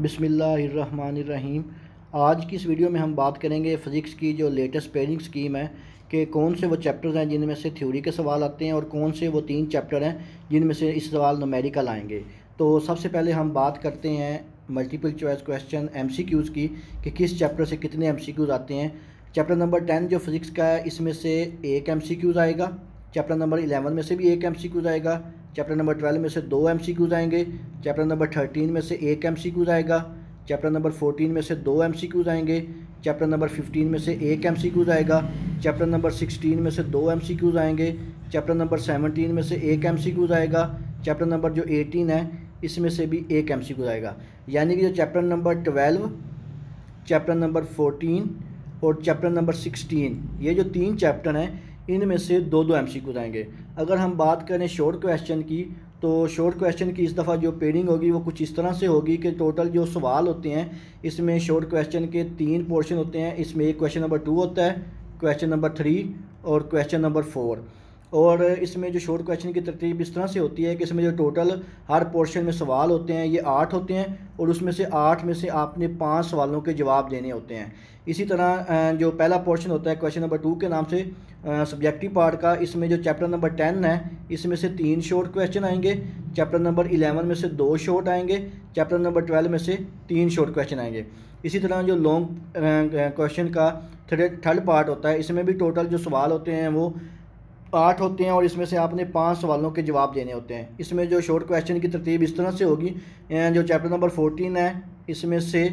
बिसमीम आज की इस वीडियो में हम बात करेंगे फ़िज़िक्स की, जो लेटेस्ट पेयरिंग स्कीम है, कि कौन से वो चैप्टर्स हैं जिनमें से थ्योरी के सवाल आते हैं और कौन से वो तीन चैप्टर हैं जिनमें से इस सवाल नमेरिकल आएँगे। तो सबसे पहले हम बात करते हैं मल्टीपल चॉइस क्वेश्चन एम की, कि किस चैप्टर से कितने एम आते हैं। चैप्टर नंबर टेन जो फिज़िक्स का है, इसमें से एक एम आएगा। चैप्टर नंबर इलेवन में से भी एक एम आएगा। चैप्टर नंबर ट्वेल्व में से दो एम आएँगे। चैप्टर नंबर थर्टीन में से एक एम आएगा। चैप्टर नंबर फोर्टीन में से दो एम आएँगे। चैप्टर नंबर फिफ्टीन में से एक एम आएगा। चैप्टर नंबर सिक्सटीन में से दो एम आएँगे। चैप्टर नंबर सेवनटीन में से एक एम आएगा। चैप्टर नंबर जो एटीन है, इसमें से भी एक एम आएगा। यानी कि जो chapter number twelve chapter number fourteen और चैप्टर नंबर सिक्सटीन ये जो तीन चैप्टर हैं इनमें से दो दो एम आएँगे। अगर हम बात करें शॉर्ट क्वेश्चन की तो शॉर्ट क्वेश्चन की इस दफ़ा जो पेडिंग होगी, वो कुछ इस तरह से होगी कि टोटल जो सवाल होते हैं, इसमें शॉर्ट क्वेश्चन के तीन पोर्शन होते हैं। इसमें एक क्वेश्चन नंबर टू होता है क्वेश्चन नंबर थ्री और क्वेश्चन नंबर फोर और इसमें जो शॉर्ट क्वेश्चन की तरतीब इस तरह से होती है कि इसमें जो टोटल हर पोर्शन में सवाल होते हैं, ये आठ होते हैं और उसमें से आठ में से आपने पाँच सवालों के जवाब देने होते हैं। इसी तरह जो पहला पोर्शन होता है क्वेश्चन नंबर टू के नाम से सब्जेक्टिव पार्ट का, इसमें जो चैप्टर नंबर टेन है, इसमें से तीन शॉर्ट क्वेश्चन आएँगे चैप्टर नंबर इलेवन में से दो शॉर्ट आएँगे चैप्टर नंबर ट्वेल्व में से तीन शॉर्ट क्वेश्चन आएँगे। इसी तरह जो लॉन्ग क्वेश्चन का थर्ड पार्ट होता है, इसमें भी टोटल जो सवाल होते हैं वो आठ होते हैं और इसमें से आपने पाँच सवालों के जवाब देने होते हैं। इसमें जो शॉर्ट क्वेश्चन की तरतीब इस तरह से होगी जो चैप्टर नंबर फोर्टीन है, इसमें से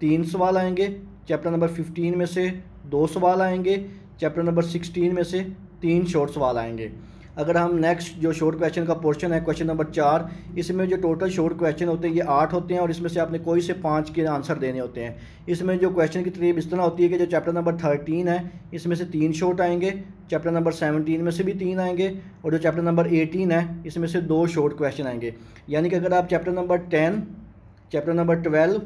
तीन सवाल आएँगे चैप्टर नंबर फिफ्टीन में से दो सवाल आएँगे चैप्टर नंबर सिक्सटीन में से तीन शॉर्ट सवाल आएँगे। अगर हम नेक्स्ट जो शॉर्ट क्वेश्चन का पोर्शन है क्वेश्चन नंबर चार, इसमें जो टोटल शॉर्ट क्वेश्चन होते हैं, ये आठ होते हैं और इसमें से आपने कोई से पाँच के आंसर देने होते हैं। इसमें जो क्वेश्चन की तरीब इस तरह होती है कि जो चैप्टर नंबर थर्टीन है, इसमें से तीन शॉर्ट आएँगे चैप्टर नंबर सेवनटीन में से भी तीन आएँगे और जो चैप्टर नंबर एटीन है, इसमें से दो शॉर्ट क्वेश्चन आएँगे। यानी कि अगर आप chapter number ten chapter number twelve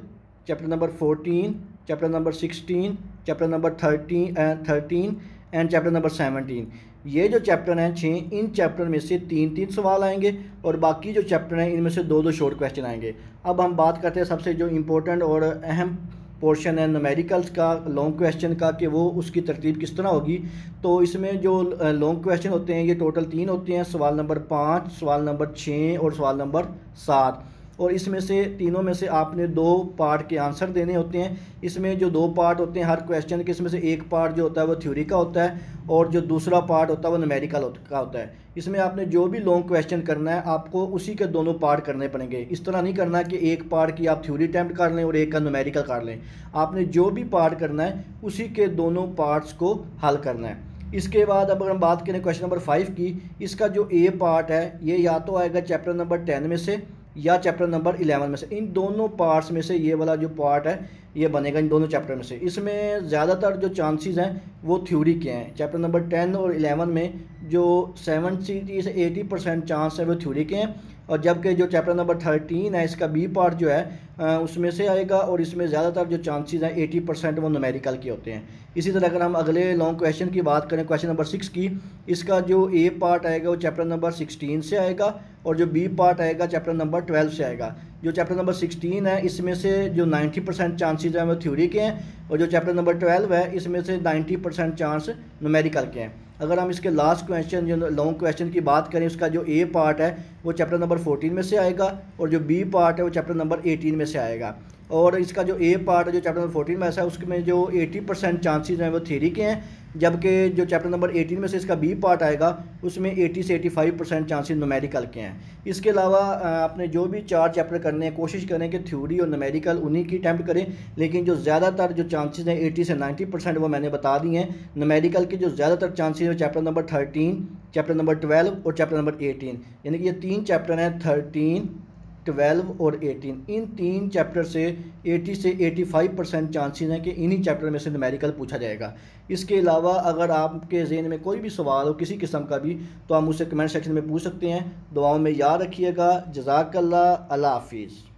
chapter number fourteen chapter number sixteen chapter number thirteen thirteen and chapter number seventeen ये जो चैप्टर हैं छः इन चैप्टर में से तीन तीन सवाल आएँगे और बाकी जो चैप्टर हैं, इनमें से दो दो शॉर्ट क्वेश्चन आएँगे। अब हम बात करते हैं सबसे जो इम्पोर्टेंट और अहम पोर्शन है नमेरिकल्स का लॉन्ग क्वेश्चन का, कि वो उसकी तरतीब किस तरह होगी। तो इसमें जो लॉन्ग क्वेश्चन होते हैं, ये टोटल तीन होते हैं, सवाल नंबर पाँच, सवाल नंबर छः और सवाल नंबर सात। और इसमें से तीनों में से आपने दो पार्ट के आंसर देने होते हैं। इसमें जो दो पार्ट होते हैं, हर क्वेश्चन के इसमें से एक पार्ट जो होता है, वो थ्योरी का होता है और जो दूसरा पार्ट होता है, वो नमेरिकल का होता है। इसमें आपने जो भी लॉन्ग क्वेश्चन करना है, आपको उसी के दोनों पार्ट करने पड़ेंगे। इस तरह नहीं करना कि एक पार्ट की आप थ्योरी अटैम्प्ट कर लें और एक का नमेरिकल कर लें। आपने जो भी पार्ट करना है, उसी के दोनों पार्ट्स को हल करना है। इसके बाद अब अगर हम बात करें क्वेश्चन नंबर फाइव की, इसका जो ए पार्ट है, ये या तो आएगा चैप्टर नंबर टेन में से या चैप्टर नंबर इलेवन में से। इन दोनों पार्ट्स में से ये वाला जो पार्ट है, ये बनेगा इन दोनों चैप्टर में से। इसमें ज़्यादातर जो चांसेस हैं, वो थ्योरी के हैं। चैप्टर नंबर टेन और इलेवन में जो सेवेंटी से एटी परसेंट चांस है वो थ्योरी के हैं और जबकि जो चैप्टर नंबर थर्टीन है, इसका बी पार्ट जो है उसमें से आएगा और इसमें ज़्यादातर जो चांसेस हैं एटी परसेंट वो नोमेरिकल के होते हैं। इसी तरह अगर हम अगले लॉन्ग क्वेश्चन की बात करें क्वेश्चन नंबर सिक्स की, इसका जो ए पार्ट आएगा वो चैप्टर नंबर सिक्सटीन से आएगा और जो बी पार्ट आएगा चैप्टर नंबर ट्वेल्व से आएगा। जो चैप्टर नंबर सिक्सटीन है, इसमें से जो नाइन्टी परसेंट चांसेज हैं वो थ्योरी के हैं और जो चैप्टर नंबर ट्वेल्व है, इसमें से नाइन्टी परसेंट चांस नोमेरिकल के हैं। अगर हम इसके लास्ट क्वेश्चन जो लॉन्ग क्वेश्चन की बात करें, उसका जो ए पार्ट है, वो चैप्टर नंबर फोर्टीन में से आएगा और जो बी पार्ट है, वो चैप्टर नंबर एटीन में से आएगा। और इसका जो ए पार्ट जो चैप्टर नंबर फोर्टीन में ऐसा है, उसमें जो एटी परसेंट चांसेज हैं, वो थ्योरी के हैं, जबकि जो चैप्टर नंबर 18 में से इसका बी पार्ट आएगा, उसमें 80 से 85 परसेंट चांसेस नमेरिकल के हैं। इसके अलावा आपने जो भी चार चैप्टर करने हैं, कोशिश करें कि थ्योरी और नमेरिकल उन्हीं की अटैम्प्ट करें, लेकिन जो ज़्यादातर जो चांसेज हैं एटी से 90 परसेंट वो मैंने बता दिए हैं। नमेरिकल के जो ज़्यादातर चांसेज हैं chapter number thirteen chapter number twelve और चैप्टर नंबर एटीन यानी कि ये तीन चैप्टर हैं थर्टीन ट्वेल्व और एटीन। इन तीन चैप्टर से एटी से एटी फाइव परसेंट चांसेस हैं कि इन्हीं चैप्टर में से नमेरिकल पूछा जाएगा। इसके अलावा अगर आपके ज़ेन में कोई भी सवाल हो किसी किस्म का भी तो आप मुझसे कमेंट सेक्शन में पूछ सकते हैं। दुआओं में याद रखिएगा। जजाकल्ला हाफिज़।